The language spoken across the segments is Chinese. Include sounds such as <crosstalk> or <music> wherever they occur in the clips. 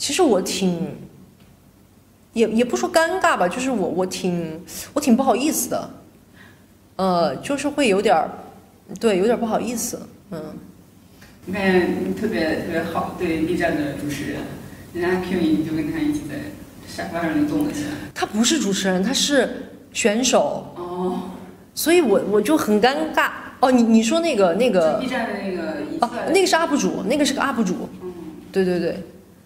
其实我挺，也也不说尴尬吧，就是我我挺我挺不好意思的，呃，就是会有点儿，对，有点不好意思，嗯。你看特别特别好，对 B 站的主持人，人家 Q 你，你就跟他一起在沙发上就动了起来。他不是主持人，他是选手，哦，所以我我就很尴尬。哦，你你说那个那个 B 站的那个一哦，那个是 UP 主，那个是个 UP 主，嗯，对对对，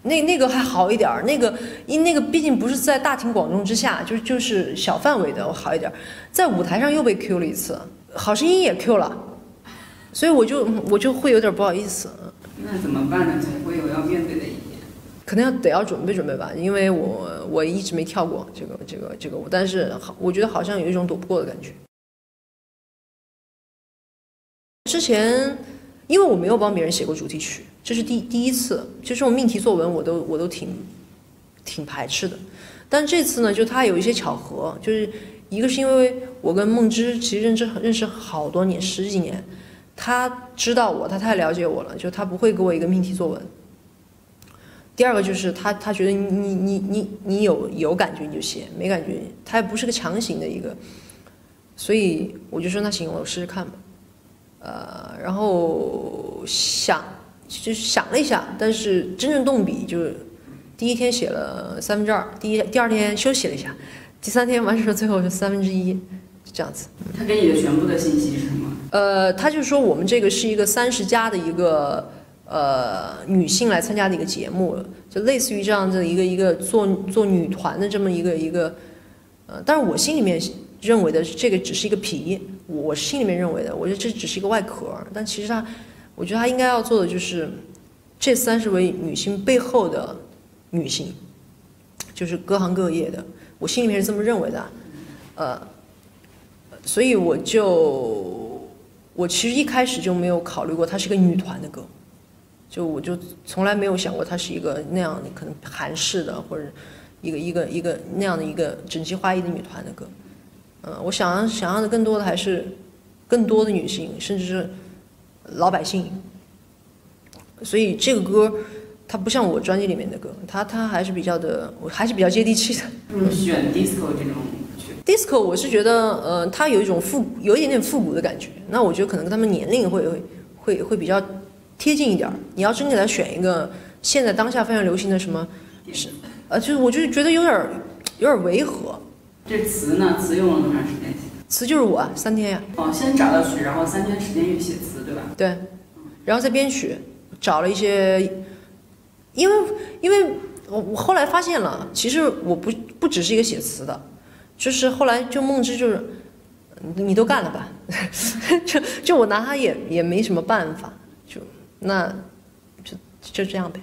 那那个还好一点儿，那个因那个毕竟不是在大庭广众之下，就就是小范围的好一点儿，在舞台上又被 Q 了一次，好声音也 Q 了，所以我就我就会有点不好意思，那怎么办呢？总会有要面对的一天。可能要得要准备准备吧，因为我我一直没跳过这个这个这个舞，但是好，我觉得好像有一种躲不过的感觉。之前，因为我没有帮别人写过主题曲，这是第第一次，就这种命题作文我都我都挺挺排斥的。但这次呢，就它有一些巧合，就是一个是因为我跟梦之其实认识认识好多年，十几年，他知道我，他太了解我了，就他不会给我一个命题作文。第二个就是他他觉得你你你你你有有感觉你就写，没感觉他也不是个强行的一个，所以我就说那行，我试试看吧。呃，然后想就是想了一下，但是真正动笔就是第一天写了三分之二，第一第二天休息了一下，第三天完事了，最后是三分之一，这样子。他给你的全部的信息是什么？呃，他就说我们这个是一个三十加的一个呃女性来参加的一个节目，就类似于这样子一个一个做做女团的这么一个一个，呃，但是我心里面认为的这个只是一个皮，我心里面认为的，我觉得这只是一个外壳，但其实他，我觉得他应该要做的就是这三十位女性背后的女性，就是各行各业的，我心里面是这么认为的，呃，所以我就我其实一开始就没有考虑过它是个女团的歌，就我就从来没有想过它是一个那样的可能韩式的或者一个一个一个那样的一个整齐划一的女团的歌，嗯、我想象想象的更多的还是更多的女性，甚至是老百姓，所以这个歌它不像我专辑里面的歌，它它还是比较的，我还是比较接地气的。嗯，选 disco 这种曲，disco 我是觉得，呃，它有一种复，有一点点复古的感觉。那我觉得可能跟他们年龄会会会会比较贴近一点儿。你要真给他选一个现在当下非常流行的什么，是呃，就是我就是觉得有点儿有点儿违和。这词呢？词用了多长时间写？词就是我啊三天呀，哦，先找到曲，然后三天时间去写词，对吧？对，然后再编曲，找了一些，因为因为我我后来发现了，其实我不不只是一个写词的，就是后来就梦之就是，你都干了吧，<laughs> 就就我拿他也也没什么办法，就那就就这样呗。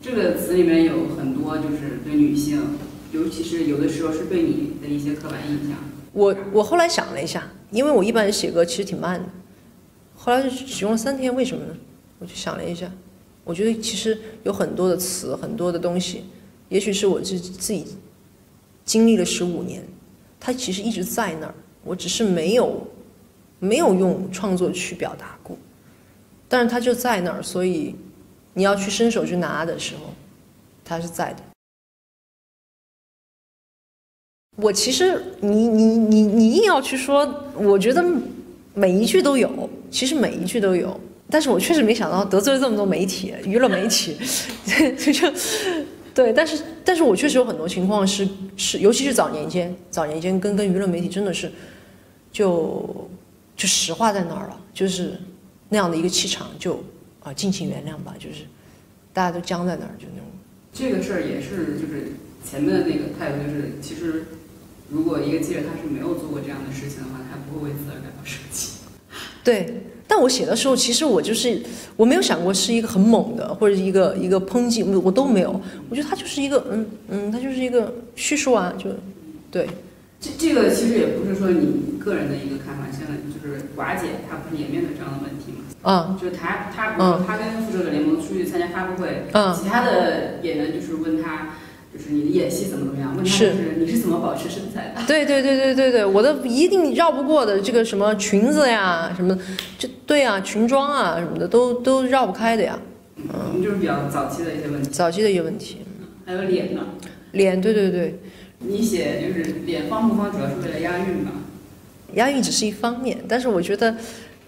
这个词里面有很多就是对女性，尤其是有的时候是对你的一些刻板印象。我我后来想了一下，因为我一般写歌其实挺慢的，后来就只用了三天，为什么呢？我就想了一下，我觉得其实有很多的词，很多的东西，也许是我自自己经历了十五年，它其实一直在那儿，我只是没有没有用创作去表达过，但是它就在那儿，所以你要去伸手去拿的时候，它是在的。我其实你你你你硬要去说，我觉得每一句都有，其实每一句都有，但是我确实没想到得罪了这么多媒体，娱乐媒体，就 <laughs> 对，但是但是我确实有很多情况是是，尤其是早年间，早年间跟跟娱乐媒体真的是就就实话在那儿了，就是那样的一个气场，就啊敬请原谅吧，就是大家都僵在那儿，就那种。这个事儿也是就是前面的那个态度，就是其实如果一个记者他是没有做过这样的事情的话，他不会为此而感到生气。对，但我写的时候，其实我就是我没有想过是一个很猛的，或者一个一个抨击，我我都没有。我觉得它就是一个，嗯嗯，它就是一个叙述啊，就对，这这个其实也不是说你个人的一个看法，现在就是寡姐她不是也面对这样的问题吗？嗯就是她她比如说她跟复仇者联盟出去参加发布会，嗯其他的演员就是问她，就是你的演戏怎么怎么样，问她就是是你是怎么保持身材的？对对对对对对，我的一定绕不过的这个什么裙子呀，什么就对啊，裙装啊什么的都都绕不开的呀。嗯，就是比较早期的一些问题。早期的一些问题。还有脸呢？脸，对对对。你写就是脸方不方，主要是为了押韵吧？押韵只是一方面，但是我觉得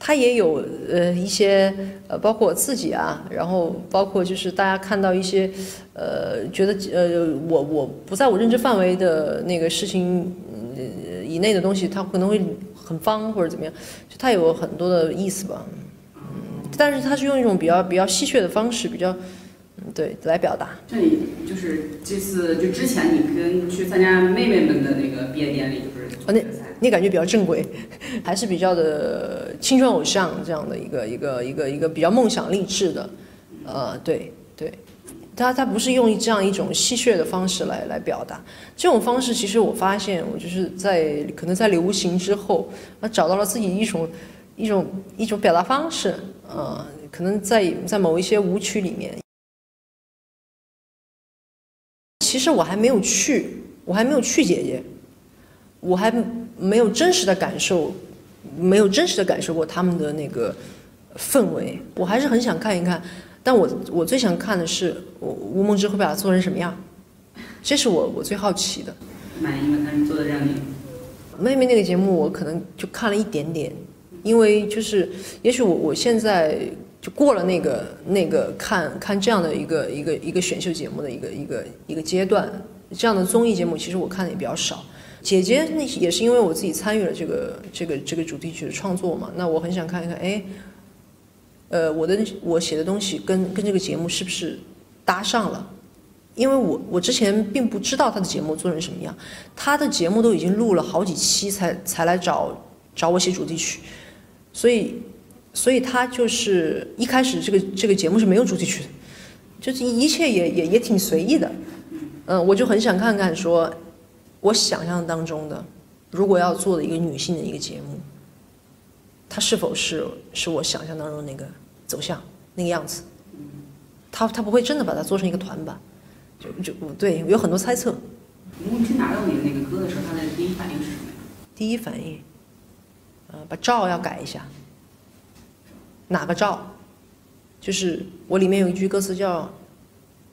他也有呃一些呃，包括我自己啊，然后包括就是大家看到一些呃觉得呃我我不在我认知范围的那个事情呃以内的东西，他可能会很方或者怎么样，就他有很多的意思吧。嗯，但是他是用一种比较比较戏谑的方式，比较对来表达。像你就是这次就之前你跟去参加妹妹们的那个毕业典礼，就是哦那。那感觉比较正规，<laughs> 还是比较的青春偶像这样的一个一个一个一个比较梦想励志的，呃，对对，他他不是用这样一种戏谑的方式来来表达，这种方式其实我发现我就是在可能在流行之后，啊找到了自己一种一种一种表达方式，呃，可能在在某一些舞曲里面，其实我还没有去，我还没有去姐姐，我还。没有真实的感受，没有真实的感受过他们的那个氛围，我还是很想看一看。但我我最想看的是，我吴梦之会把它做成什么样，这是我我最好奇的。满意吗？他是做的让你？妹妹那个节目我可能就看了一点点，因为就是也许我我现在就过了那个那个看看这样的一个一个一个选秀节目的一个一个一个阶段，这样的综艺节目其实我看的也比较少。姐姐那也是因为我自己参与了这个这个这个主题曲的创作嘛，那我很想看一看，哎，呃，我的我写的东西跟跟这个节目是不是搭上了？因为我我之前并不知道他的节目做成什么样，他的节目都已经录了好几期才才来找找我写主题曲，所以所以他就是一开始这个这个节目是没有主题曲的，就是一切也也也挺随意的，嗯，我就很想看看说。我想象当中的，如果要做的一个女性的一个节目，它是否是是我想象当中那个走向那个样子？他他不会真的把它做成一个团吧？就就不对，有很多猜测。吴君拿到你的那个歌的时候，他的第一反应是什么呀？第一反应，呃，把照要改一下。哪个赵？就是我里面有一句歌词叫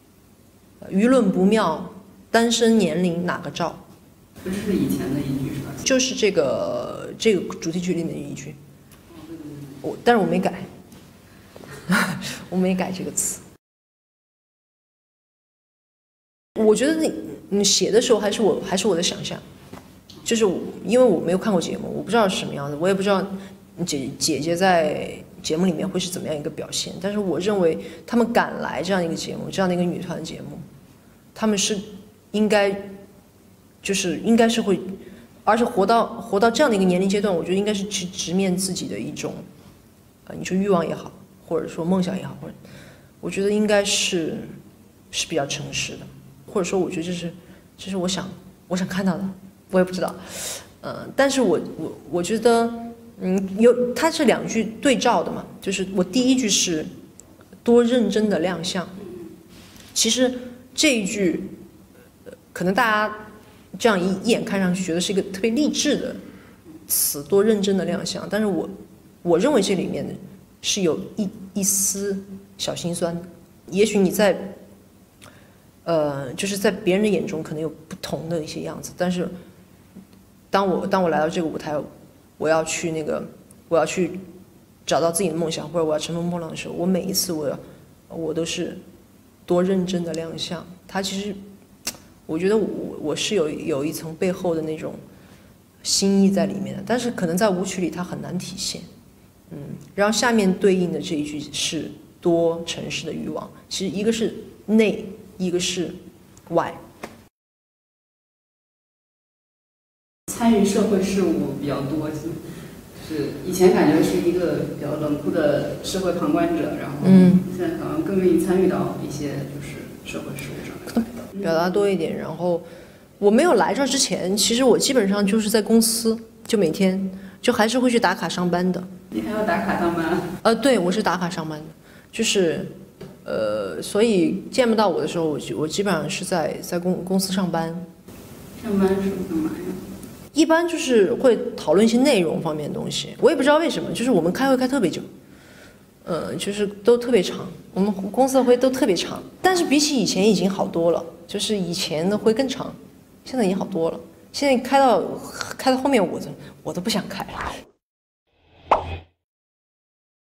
“舆论不妙，单身年龄哪个赵”。这是以前的一句是吧？就是这个这个主题曲里面的一句。我但是我没改，<laughs> 我没改这个词。我觉得你你写的时候还是我还是我的想象，就是因为我没有看过节目，我不知道是什么样子，我也不知道姐姐姐在节目里面会是怎么样一个表现。但是我认为他们敢来这样一个节目，这样的一个女团节目，他们是应该。就是应该是会，而且活到活到这样的一个年龄阶段，我觉得应该是去直面自己的一种，呃，你说欲望也好，或者说梦想也好，或者我觉得应该是是比较诚实的，或者说我觉得这是这是我想我想看到的，我也不知道，嗯，但是我我我觉得，嗯，有它是两句对照的嘛，就是我第一句是多认真的亮相，其实这一句，可能大家。这样一一眼看上去，觉得是一个特别励志的词，多认真的亮相。但是我我认为这里面是有一一丝小心酸。也许你在呃，就是在别人的眼中可能有不同的一些样子，但是当我当我来到这个舞台，我要去那个，我要去找到自己的梦想，或者我要乘风破浪的时候，我每一次我要我都是多认真的亮相。他其实。我觉得我我是有有一层背后的那种心意在里面的，但是可能在舞曲里它很难体现，嗯，然后下面对应的这一句是多城市的欲望，其实一个是内，一个是外。参与社会事务比较多，就是以前感觉是一个比较冷酷的社会旁观者，然后现在好像更愿意参与到一些就是社会事务上。表达多一点，然后我没有来这之前，其实我基本上就是在公司，就每天就还是会去打卡上班的。你还要打卡上班？呃，对，我是打卡上班的，就是，呃，所以见不到我的时候，我我基本上是在在公公司上班。上班是干嘛呀？一般就是会讨论一些内容方面的东西，我也不知道为什么，就是我们开会开特别久，呃，就是都特别长，我们公司的会都特别长，但是比起以前已经好多了，就是以前的会更长，现在已经好多了。现在开到开到后面，我都我都不想开了。